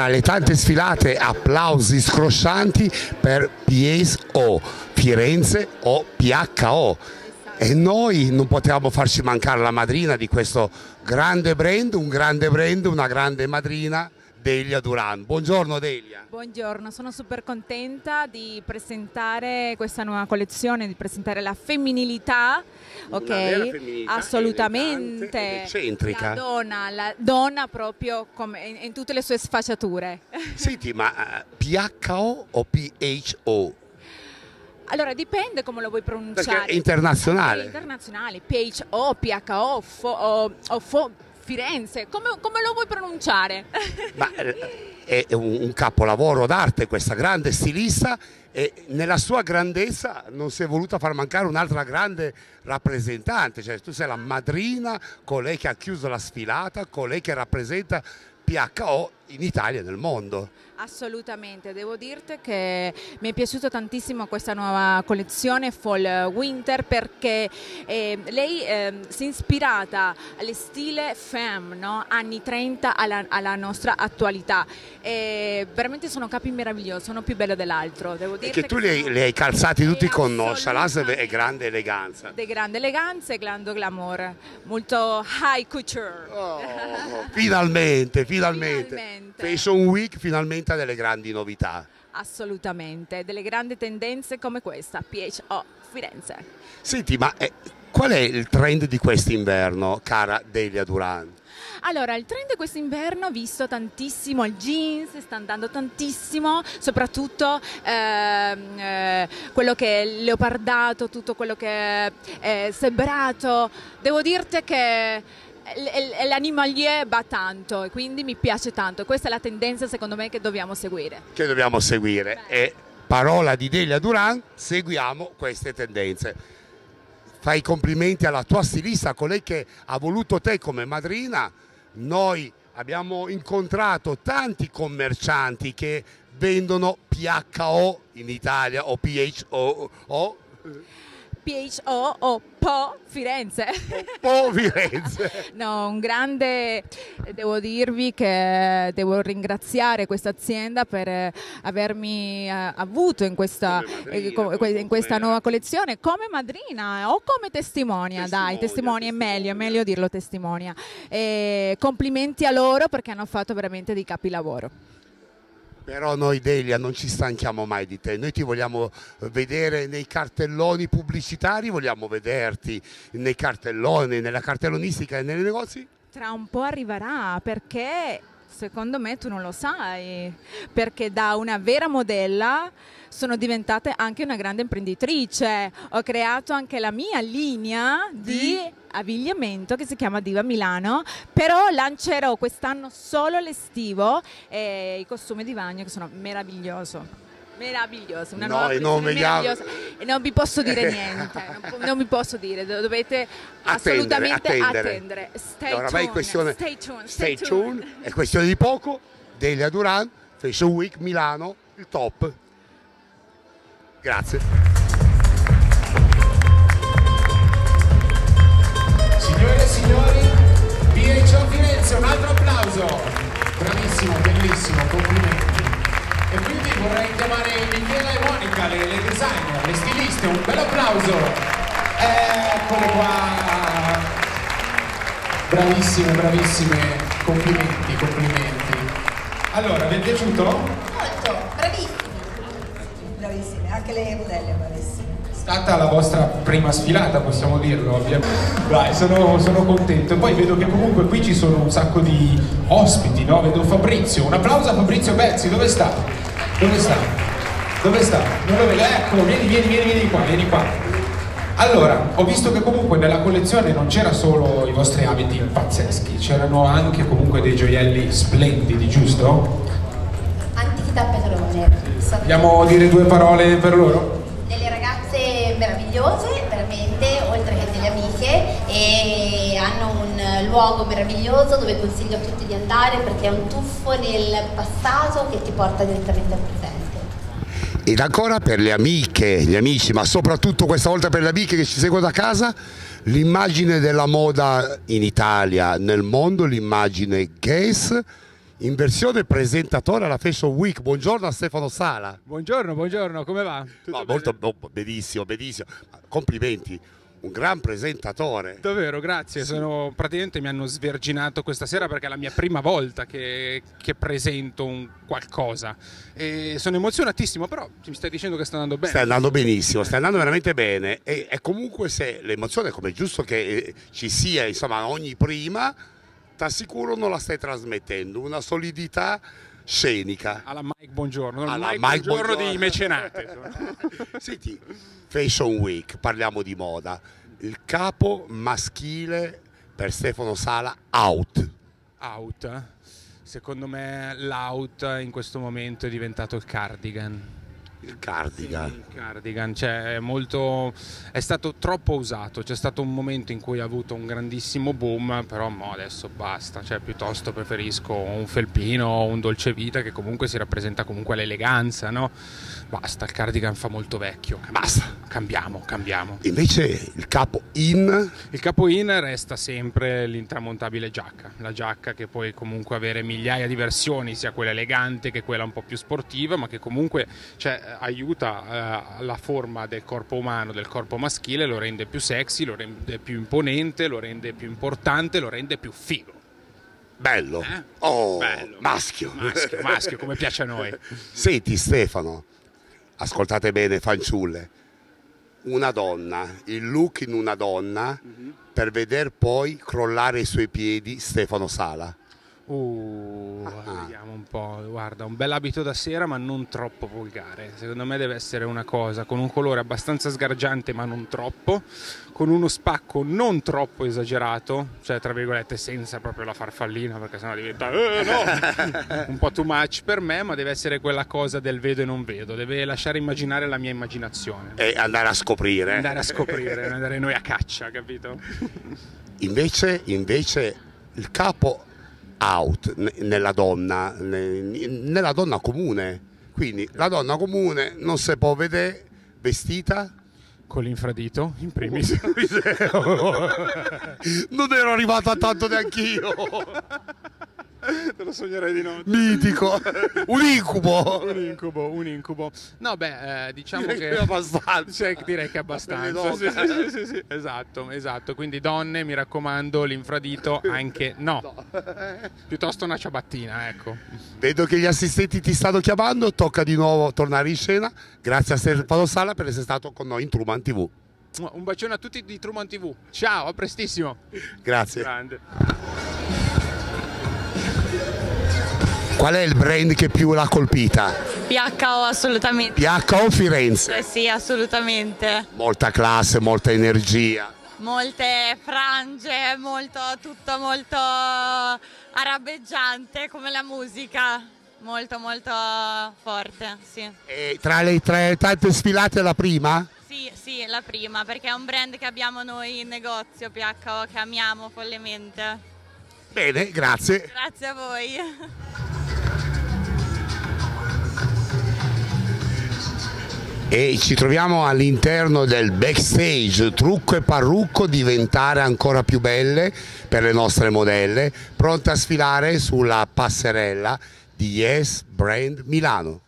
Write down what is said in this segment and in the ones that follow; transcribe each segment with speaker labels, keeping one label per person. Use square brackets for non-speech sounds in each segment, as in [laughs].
Speaker 1: tra le tante sfilate applausi scroscianti per PSO, Firenze o PHO. E noi non potevamo farci mancare la madrina di questo grande brand, un grande brand, una grande madrina Delia Duran. Buongiorno Delia.
Speaker 2: Buongiorno, sono super contenta di presentare questa nuova collezione, di presentare la femminilità, ok?
Speaker 1: femminilità
Speaker 2: Assolutamente.
Speaker 1: Eccentrica.
Speaker 2: La donna, la donna proprio come in, in tutte le sue sfacciature. [laughs]
Speaker 1: Senti, ma eh, PHO o PHO?
Speaker 2: Allora dipende come lo vuoi pronunciare.
Speaker 1: Perché è internazionale.
Speaker 2: È internazionale, PHO, PHO, fo, o, o fo, Firenze, come, come, lo vuoi pronunciare? [laughs]
Speaker 1: Ma eh, è un, capolavoro d'arte questa grande stilista e nella sua grandezza non si è voluta far mancare un'altra grande rappresentante, cioè tu sei la madrina, colei che ha chiuso la sfilata, colei che rappresenta PHO in Italia e nel mondo.
Speaker 2: Assolutamente, devo dirti che mi è piaciuta tantissimo questa nuova collezione Fall Winter perché eh, lei eh, si è ispirata allo stile femme, no? anni 30 alla, alla nostra attualità. E veramente sono capi meravigliosi, sono più bello dell'altro. Devo
Speaker 1: e che tu li hai, li hai calzati tutti con nonchalance e grande eleganza.
Speaker 2: Di grande eleganza e grande glamour, molto high couture.
Speaker 1: Oh, finalmente, finalmente, finalmente. Fashion Week finalmente aspetta delle grandi novità.
Speaker 2: Assolutamente, delle grandi tendenze come questa, PHO Firenze.
Speaker 1: Senti, ma eh, qual è il trend di quest'inverno, cara Delia Duran?
Speaker 2: Allora, il trend di quest'inverno ho visto tantissimo il jeans, sta andando tantissimo, soprattutto ehm, eh, quello che è leopardato, tutto quello che è eh, sebrato. Devo dirti che l'animalier va tanto e quindi mi piace tanto. Questa è la tendenza secondo me che dobbiamo seguire.
Speaker 1: Che dobbiamo seguire. Beh. E parola di Delia Duran, seguiamo queste tendenze. Fai i complimenti alla tua stilista, colei che ha voluto te come madrina. Noi abbiamo incontrato tanti commercianti che vendono PHO in Italia o PHO.
Speaker 2: PHO o Po Firenze.
Speaker 1: Po Firenze. [laughs]
Speaker 2: no, un grande, devo dirvi che devo ringraziare questa azienda per avermi uh, avuto in questa, madrina, eh, in questa nuova collezione come madrina o come testimonia, testimonia dai, testimonia è meglio, è meglio dirlo testimonia. E complimenti a loro perché hanno fatto veramente dei capilavoro.
Speaker 1: Però noi Delia non ci stanchiamo mai di te, noi ti vogliamo vedere nei cartelloni pubblicitari, vogliamo vederti nei cartelloni, nella cartellonistica e nei negozi?
Speaker 2: Tra un po' arriverà perché secondo me tu non lo sai, perché da una vera modella sono diventata anche una grande imprenditrice, ho creato anche la mia linea di abbigliamento che si chiama Diva Milano, però lancerò quest'anno solo l'estivo e i costumi di bagno che sono meravigliosi meraviglioso, una nuova non meravigliosa e non vi posso dire [laughs] niente, non, non vi posso dire, dovete attendere, assolutamente attendere. attendere. Stay,
Speaker 1: allora,
Speaker 2: questione,
Speaker 1: stay tuned, stay, stay tuned. è questione di poco, Delia Duran, Fashion Week Milano, il top. Grazie.
Speaker 3: Monica, le, le designer, le stiliste, un bel applauso. Eccole qua. Bravissime, bravissime, complimenti, complimenti. Allora, vi è piaciuto?
Speaker 4: Molto, bravissimi. Bravissime, anche le modelle bravissime
Speaker 3: stata la vostra prima sfilata, possiamo dirlo, ovviamente. Dai, sono, sono, contento. Poi vedo che comunque qui ci sono un sacco di ospiti, no? Vedo Fabrizio, un applauso a Fabrizio Bezzi, dove sta? Dove sta? Dove sta? Non lo vedo, eccolo, vieni, vieni, vieni, vieni qua, vieni qua. Allora, ho visto che comunque nella collezione non c'era solo i vostri abiti pazzeschi, c'erano anche comunque dei gioielli splendidi, giusto?
Speaker 4: Antichità Petrone.
Speaker 3: Vogliamo dire due parole per loro?
Speaker 4: meravigliose, veramente, oltre che delle amiche e hanno un luogo meraviglioso dove consiglio a tutti di andare perché è un tuffo nel passato che ti porta direttamente al presente.
Speaker 1: Ed ancora per le amiche, gli amici, ma soprattutto questa volta per le amiche che ci seguono da casa, l'immagine della moda in Italia, nel mondo, l'immagine Guess, in versione presentatore alla Fashion Week. Buongiorno a Stefano Sala.
Speaker 3: Buongiorno, buongiorno, come va?
Speaker 1: Molto, benissimo, benissimo. Complimenti, un gran presentatore.
Speaker 3: Davvero, grazie. Sono, praticamente mi hanno sverginato questa sera perché è la mia prima volta che, che presento un qualcosa. E sono emozionatissimo, però mi stai dicendo che sta andando bene.
Speaker 1: Sta andando benissimo, sta andando veramente bene. E, e comunque se l'emozione, come è giusto che eh, ci sia, insomma, ogni prima ti assicuro non la stai trasmettendo, una solidità scenica.
Speaker 3: Alla Mike Buongiorno,
Speaker 1: Alla
Speaker 3: Mike,
Speaker 1: Mike
Speaker 3: Buongiorno,
Speaker 1: Buongiorno.
Speaker 3: di Mecenate. [laughs]
Speaker 1: Senti, Fashion Week, parliamo di moda. Il capo maschile per Stefano Sala out.
Speaker 3: out. Secondo me l'out in questo momento è diventato il cardigan.
Speaker 1: Il cardigan.
Speaker 3: Il cardigan, cioè è molto è stato troppo usato, c'è stato un momento in cui ha avuto un grandissimo boom, però mo adesso basta, cioè piuttosto preferisco un felpino o un dolce vita che comunque si rappresenta comunque l'eleganza, no? Basta, il cardigan fa molto vecchio. Cambiamo,
Speaker 1: Basta.
Speaker 3: Cambiamo, cambiamo.
Speaker 1: Invece il capo in
Speaker 3: Il capo in resta sempre l'intramontabile giacca, la giacca che puoi comunque avere migliaia di versioni, sia quella elegante che quella un po' più sportiva, ma che comunque cioè, aiuta eh, la forma del corpo umano, del corpo maschile, lo rende più sexy, lo rende più imponente, lo rende più importante, lo rende più figo.
Speaker 1: bello.
Speaker 3: Eh?
Speaker 1: Oh,
Speaker 3: Bello.
Speaker 1: maschio.
Speaker 3: Maschio, maschio, come piace a noi. [laughs]
Speaker 1: Senti Stefano, ascoltate bene fanciulle. Una donna, il look in una donna per veder poi crollare i suoi piedi Stefano Sala.
Speaker 3: Uh,
Speaker 1: Ah.
Speaker 3: vediamo un po', guarda, un bel abito da sera ma non troppo volgare. Secondo me deve essere una cosa con un colore abbastanza sgargiante ma non troppo, con uno spacco non troppo esagerato, cioè tra virgolette senza proprio la farfallina perché sennò diventa eh, no! [laughs] un po' too much per me, ma deve essere quella cosa del vedo e non vedo, deve lasciare immaginare la mia immaginazione.
Speaker 1: E andare a scoprire.
Speaker 3: Andare a scoprire, [laughs] andare noi a caccia, capito?
Speaker 1: Invece, invece il capo out ne- nella donna, ne- nella donna comune. Quindi la donna comune non si può vedere vestita.
Speaker 3: Con l'infradito in primis. [laughs]
Speaker 1: non ero arrivato a tanto neanch'io. [laughs] [laughs]
Speaker 3: Te lo sognerei di notte.
Speaker 1: Mitico. [laughs] Un incubo.
Speaker 3: Un incubo, un incubo. No, beh, eh, diciamo
Speaker 1: Direi
Speaker 3: che.
Speaker 1: che abbastanza.
Speaker 3: Cioè, direi che abbastanza. Sì, sì, sì, sì. Esatto, esatto. Quindi, donne, mi raccomando, l'infradito [laughs] anche no. Piuttosto una ciabattina, ecco.
Speaker 1: Vedo che gli assistenti ti stanno chiamando, tocca di nuovo tornare in scena. Grazie a Stefano Sala per essere stato con noi in Truman TV.
Speaker 3: Un bacione a tutti di Truman TV. Ciao, a prestissimo.
Speaker 1: Grazie.
Speaker 3: Grande.
Speaker 1: Qual è il brand che più l'ha colpita?
Speaker 5: PHO assolutamente.
Speaker 1: PH o Firenze?
Speaker 5: Eh sì, assolutamente.
Speaker 1: Molta classe, molta energia.
Speaker 5: Molte frange, molto, tutto molto arabeggiante come la musica. Molto molto forte, sì.
Speaker 1: E tra le, tra le tante sfilate la prima?
Speaker 5: Sì, sì, la prima, perché è un brand che abbiamo noi in negozio, PHO, che amiamo follemente.
Speaker 1: Bene, grazie.
Speaker 5: Grazie a voi.
Speaker 1: E ci troviamo all'interno del backstage, trucco e parrucco diventare ancora più belle per le nostre modelle, pronte a sfilare sulla passerella di Yes Brand Milano.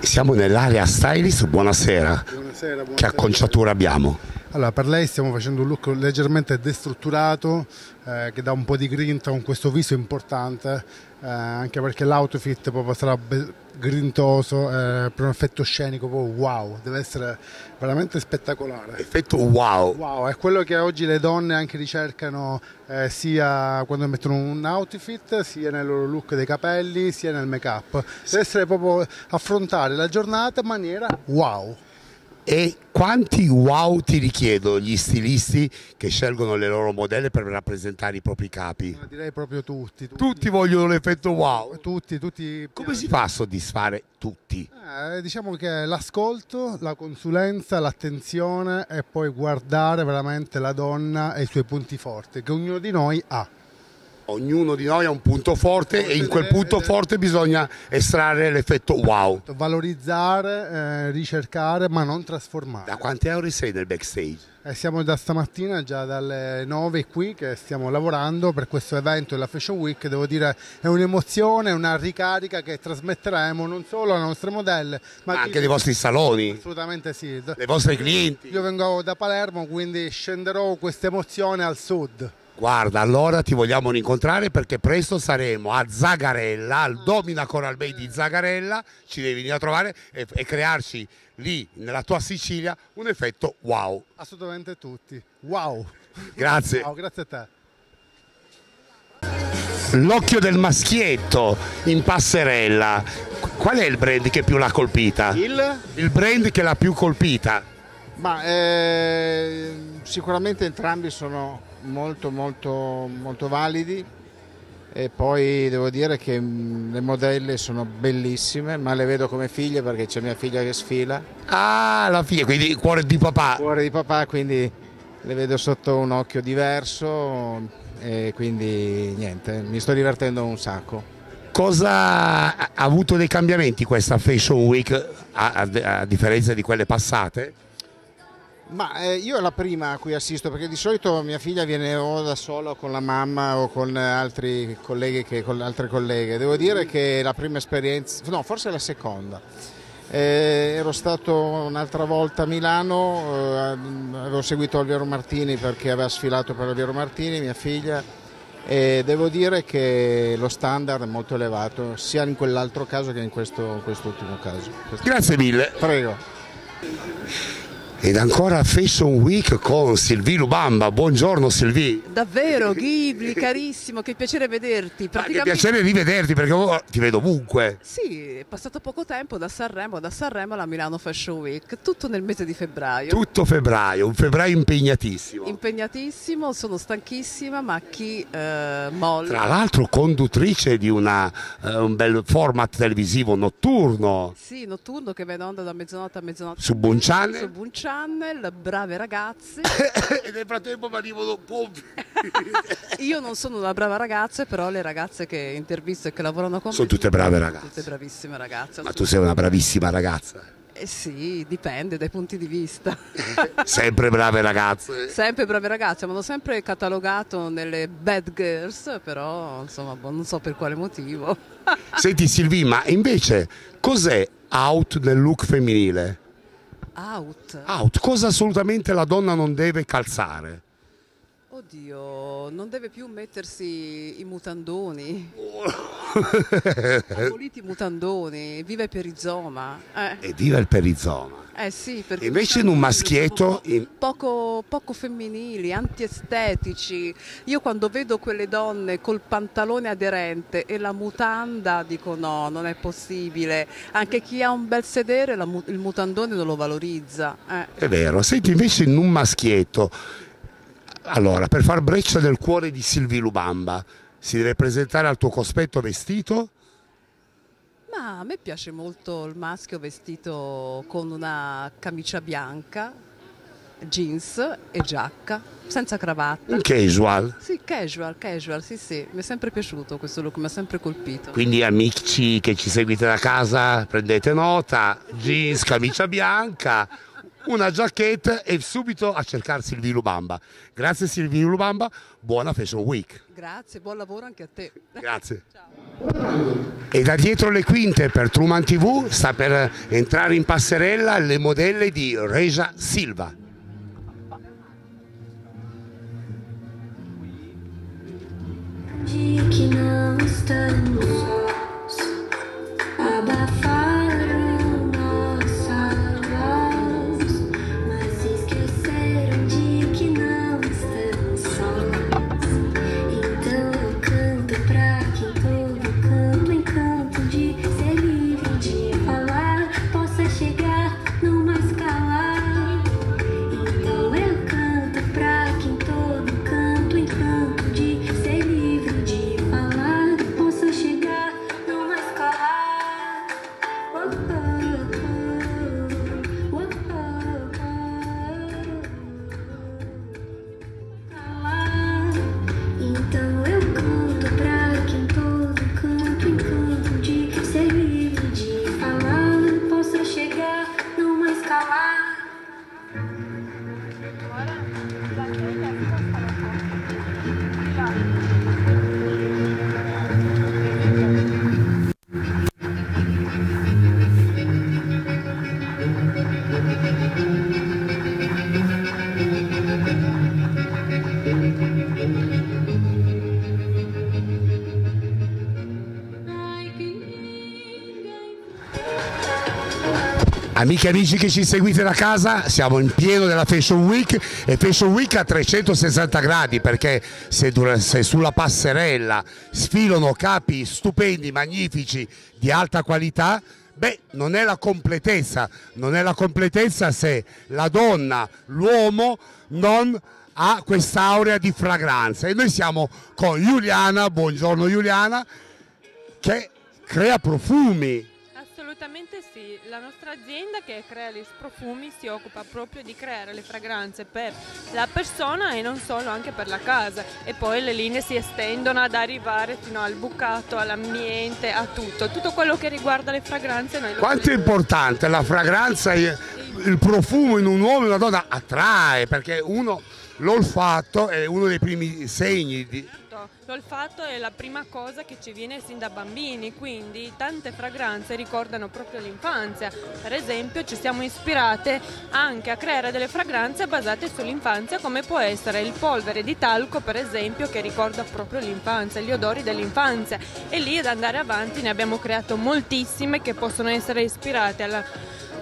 Speaker 1: Siamo nell'area stylist, buonasera.
Speaker 6: Buonasera,
Speaker 1: Che
Speaker 6: buonasera.
Speaker 1: acconciatura abbiamo?
Speaker 6: Allora, per lei stiamo facendo un look leggermente destrutturato eh, che dà un po' di grinta con questo viso importante, eh, anche perché l'outfit proprio sarà be- grintoso, eh, per un effetto scenico proprio wow, deve essere veramente spettacolare.
Speaker 1: Effetto wow.
Speaker 6: Wow, è quello che oggi le donne anche ricercano eh, sia quando mettono un outfit, sia nel loro look dei capelli, sia nel make-up. Deve essere proprio affrontare la giornata in maniera wow.
Speaker 1: E quanti wow ti richiedono gli stilisti che scelgono le loro modelle per rappresentare i propri capi?
Speaker 6: Ma Direi proprio tutti. Tutti,
Speaker 1: Tutti vogliono l'effetto wow.
Speaker 6: tutti. tutti
Speaker 1: Come si fa a soddisfare tutti?
Speaker 6: Eh, diciamo che l'ascolto, la consulenza, l'attenzione e poi guardare veramente la donna e i suoi punti forti che ognuno di noi ha.
Speaker 1: Ognuno di noi ha un punto forte e in quel punto forte bisogna estrarre l'effetto wow.
Speaker 6: Valorizzare, eh, ricercare ma non trasformare.
Speaker 1: Da quante ore sei nel backstage?
Speaker 6: Eh, siamo da stamattina, già dalle 9 qui che stiamo lavorando per questo evento della Fashion Week. Devo dire è un'emozione, una ricarica che trasmetteremo non solo alle nostre modelle, ma,
Speaker 1: Ma
Speaker 6: chi-
Speaker 1: anche nei vostri saloni,
Speaker 6: Assolutamente sì.
Speaker 1: dei vostri clienti.
Speaker 6: Io vengo da Palermo, quindi scenderò questa emozione al sud.
Speaker 1: Guarda, allora ti vogliamo rincontrare perché presto saremo a Zagarella, al Domina Coral Bay di Zagarella, ci devi venire a trovare e, e crearci lì, nella tua Sicilia, un effetto wow.
Speaker 6: Assolutamente tutti. Wow.
Speaker 1: Grazie.
Speaker 6: Ciao, grazie a te.
Speaker 1: L'occhio del maschietto in passerella, qual è il brand che più l'ha colpita?
Speaker 7: Il?
Speaker 1: Il brand che l'ha più colpita?
Speaker 7: Ma eh, sicuramente entrambi sono molto molto molto validi e poi devo dire che mh, le modelle sono bellissime, ma le vedo come figlie perché c'è mia figlia che sfila,
Speaker 1: Ah, la figlia, quindi cuore di papà.
Speaker 7: cuore di papà, quindi le vedo sotto un occhio diverso e quindi niente, mi sto divertendo un sacco.
Speaker 1: Cosa ha avuto dei cambiamenti questa Fashion Week a, a- a differenza di quelle passate?
Speaker 7: Ma eh, io è la prima a cui assisto perché di solito mia figlia viene o da sola o con la mamma o con altri colleghi che con altre colleghe. Devo dire che la prima esperienza, no, forse è la seconda. Eh, ero stato un'altra volta a Milano, eh, avevo seguito Alviero Martini perché aveva sfilato per Alviero Martini, mia figlia, e devo dire che lo standard è molto elevato, sia in quell'altro caso che in questo, in quest'ultimo caso.
Speaker 1: Grazie mille.
Speaker 7: Prego.
Speaker 1: Ed ancora Fashion Week con Silvi Lubamba. Buongiorno Silvi.
Speaker 8: Davvero, Ghibli, carissimo, che piacere vederti.
Speaker 1: Che
Speaker 8: Praticamente-
Speaker 1: piacere rivederti perché ti vedo ovunque.
Speaker 8: Sì, è passato poco tempo da Sanremo, da Sanremo alla Milano Fashion Week, tutto nel mese di febbraio.
Speaker 1: Tutto febbraio, un febbraio impegnatissimo.
Speaker 8: Impegnatissimo, sono stanchissima, ma chi eh, molla...
Speaker 1: Tra l'altro conduttrice di una, eh, un bel format televisivo notturno
Speaker 8: Sì, notturno che va in onda da mezzanotte a mezzanotte.
Speaker 1: su Channel.
Speaker 8: Su Boom Channel, brave ragazze. [coughs]
Speaker 1: e nel frattempo mi arrivano pompi. [laughs]
Speaker 8: Io non sono una brava ragazza, però le ragazze che intervisto e che lavorano con
Speaker 1: Sono
Speaker 8: me
Speaker 1: tutte brave ragazze.
Speaker 8: Tutte bravissime ragazze.
Speaker 1: Ma tu sei una bravissima ragazza.
Speaker 8: Eh sì, dipende dai punti di vista. [laughs]
Speaker 1: Sempre brave ragazze.
Speaker 8: Sempre brave ragazze, mi hanno sempre catalogato nelle bad girls, però insomma boh, non so per quale motivo.
Speaker 1: Senti Silvi, ma invece cos'è out nel look femminile?
Speaker 8: Out.
Speaker 1: Out, cosa assolutamente la donna non deve calzare?
Speaker 8: Oddio, non deve più mettersi i mutandoni. [laughs] Aboliti i mutandoni, viva il perizoma. Eh,
Speaker 1: Evviva il perizoma.
Speaker 8: eh sì, perché
Speaker 1: E invece in un maschietto, in-
Speaker 8: poco, poco femminili, antiestetici. Io quando vedo quelle donne col pantalone aderente e la mutanda dico no, non è possibile. Anche chi ha un bel sedere la il mutandone non lo valorizza. eh.
Speaker 1: è vero, senti invece in un maschietto, allora per far breccia nel cuore di Silvi Lubamba, si deve presentare al tuo cospetto vestito?
Speaker 8: Ma a me piace molto il maschio vestito con una camicia bianca, jeans e giacca, senza cravatta.
Speaker 1: Un casual.
Speaker 8: Sì, casual, casual, sì sì, mi è sempre piaciuto questo look, mi ha sempre colpito.
Speaker 1: Quindi amici che ci seguite da casa, prendete nota, jeans, camicia bianca, una giacchetta e subito a cercare Silvi Lubamba. Grazie Silvi Lubamba, buona Fashion Week.
Speaker 8: Grazie, buon lavoro anche a te.
Speaker 1: Grazie. E da dietro le quinte per Truman TV sta per entrare in passerella le modelle di Reja Silva.
Speaker 9: Não estamos sós,
Speaker 1: Amiche e amici che ci seguite da casa, siamo in pieno della Fashion Week e Fashion Week a 360 gradi perché se, se sulla passerella sfilano capi stupendi, magnifici, di alta qualità, beh, non è la completezza, non è la completezza se la donna, l'uomo non ha quest'aurea di fragranza. E noi siamo con Giuliana, buongiorno Giuliana, che crea profumi.
Speaker 10: Assolutamente sì, la nostra azienda che crea gli profumi si occupa proprio di creare le fragranze per la persona e non solo, anche per la casa. E poi le linee si estendono ad arrivare fino al bucato, all'ambiente, a tutto, tutto quello che riguarda le fragranze
Speaker 1: Quanto è importante la fragranza, il profumo in un uomo e una donna attrae perché uno, l'olfatto è uno dei primi segni di...
Speaker 10: L'olfatto è la prima cosa che ci viene sin da bambini, quindi tante fragranze ricordano proprio l'infanzia. Per esempio ci siamo ispirate anche a creare delle fragranze basate sull'infanzia, come può essere il polvere di talco, per esempio, che ricorda proprio l'infanzia, gli odori dell'infanzia. E lì ad andare avanti ne abbiamo creato moltissime che possono essere ispirate alla...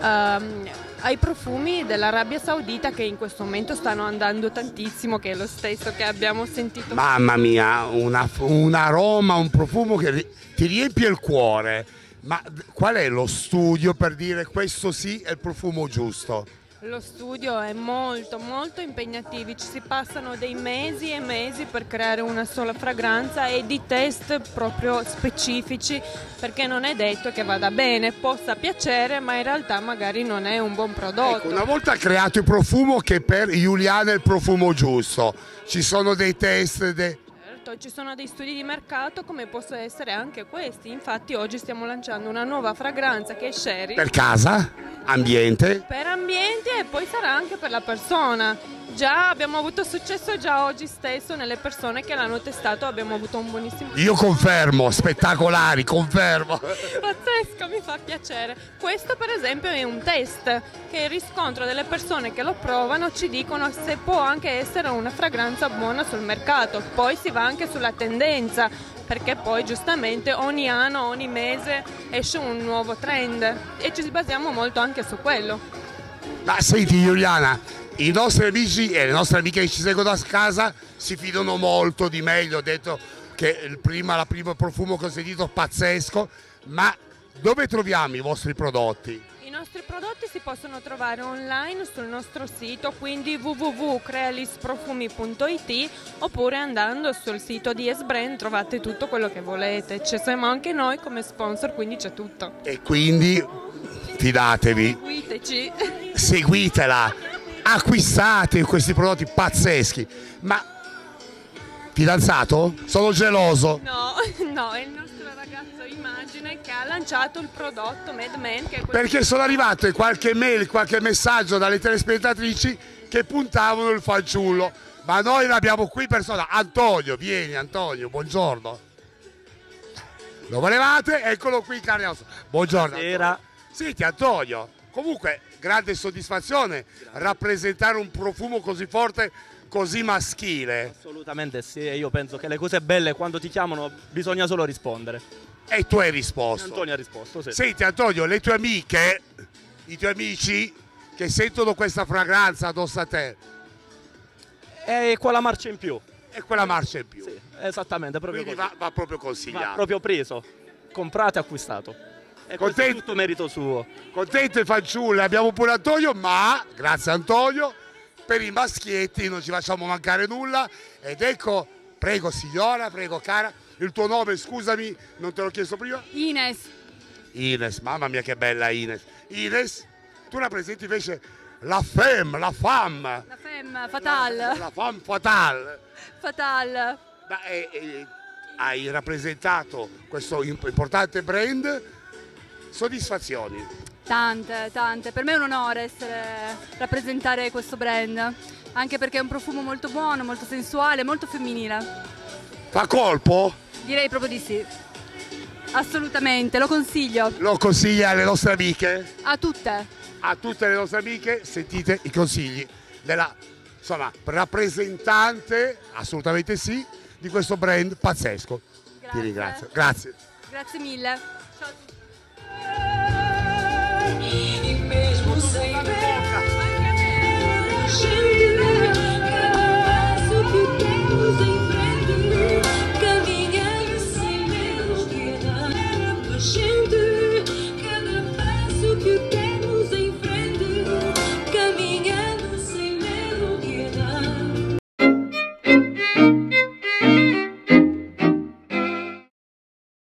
Speaker 10: ehm, ai profumi dell'Arabia Saudita che in questo momento stanno andando tantissimo, che è lo stesso che abbiamo sentito.
Speaker 1: Mamma mia, una- un aroma, un profumo che ti riempie il cuore. Ma qual è lo studio per dire questo sì è il profumo giusto?
Speaker 10: Lo studio è molto molto impegnativo, ci si passano dei mesi e mesi per creare una sola fragranza e di test proprio specifici perché non è detto che vada bene, possa piacere ma in realtà magari non è un buon prodotto.
Speaker 1: Ecco, una volta creato il profumo che per Giuliana è il profumo giusto, ci sono dei test, de-
Speaker 10: Certo, ci sono dei studi di mercato come possono essere anche questi, infatti oggi stiamo lanciando una nuova fragranza che è Sherry.
Speaker 1: per casa, ambiente.
Speaker 10: Per ambiente e poi sarà anche per la persona. Già abbiamo avuto successo già oggi stesso nelle persone che l'hanno testato, abbiamo avuto un buonissimo
Speaker 1: Io confermo, spettacolari, confermo.
Speaker 10: Pazzesco, mi fa piacere. Questo per esempio è un test che il riscontro delle persone che lo provano ci dicono se può anche essere una fragranza buona sul mercato. Poi si va anche sulla tendenza, perché poi giustamente ogni anno, ogni mese esce un nuovo trend e ci basiamo molto anche su quello.
Speaker 1: Ma senti Giuliana, i nostri amici e le nostre amiche che ci seguono da casa si fidano molto di me, gli ho detto che il prima, la primo profumo che ho sentito pazzesco, ma dove troviamo i vostri prodotti?
Speaker 10: I nostri prodotti si possono trovare online sul nostro sito, quindi www.crealisprofumi.it oppure andando sul sito di S-Brand trovate tutto quello che volete. Ci siamo anche noi come sponsor, quindi c'è tutto.
Speaker 1: E quindi fidatevi,
Speaker 10: Seguiteci.
Speaker 1: seguitela, acquistate questi prodotti pazzeschi. Ma fidanzato? Sono geloso.
Speaker 10: No, [laughs] no, è il nostro ragazzo Immagine che ha lanciato il prodotto Madman che è quello
Speaker 1: Perché sono arrivate qualche mail, qualche messaggio dalle telespettatrici che puntavano il fanciullo. Ma noi l'abbiamo qui persona. Antonio, vieni Antonio, buongiorno. Lo volevate? Eccolo qui, e ossa. Buongiorno.
Speaker 11: Buonasera.
Speaker 1: Senti Antonio, comunque grande soddisfazione rappresentare un profumo così forte, così maschile.
Speaker 11: Assolutamente sì, e io penso che le cose belle quando ti chiamano bisogna solo rispondere.
Speaker 1: E tu hai risposto.
Speaker 11: Antonio ha risposto, sì.
Speaker 1: Senti Antonio, le tue amiche, i tuoi amici che sentono questa fragranza addosso a te,
Speaker 11: E quella marcia in più.
Speaker 1: è quella marcia in più.
Speaker 11: Esattamente, proprio
Speaker 1: Quindi va, va proprio
Speaker 11: Va
Speaker 1: consigliato.
Speaker 11: proprio preso. Comprato e acquistato. E questo è tutto merito suo.
Speaker 1: Contento i fanciulli, abbiamo pure Antonio, ma grazie Antonio, per i maschietti non ci facciamo mancare nulla. Ed ecco, prego signora, prego cara, il tuo nome, scusami, non te l'ho chiesto prima.
Speaker 12: Ines,
Speaker 1: Ines, mamma mia che bella Ines. Ines, tu rappresenti invece la femme, la femme,
Speaker 12: la femme, fatal,
Speaker 1: la femme fatale.
Speaker 12: fatal.
Speaker 1: Ma eh, eh, hai rappresentato questo imp- importante brand, soddisfazioni.
Speaker 12: Tante, tante. Per me è un onore essere, rappresentare questo brand, anche perché è un profumo molto buono, molto sensuale, molto femminile.
Speaker 1: Fa colpo?
Speaker 12: Direi proprio di sì. Assolutamente, lo consiglio
Speaker 1: Lo consiglia alle nostre amiche?
Speaker 12: a tutte.
Speaker 1: A tutte le nostre amiche sentite i consigli della insomma, rappresentante, assolutamente sì, di questo brand pazzesco. Ti ringrazio. Grazie.
Speaker 12: Grazie mille. Ciao a tutti. E mesmo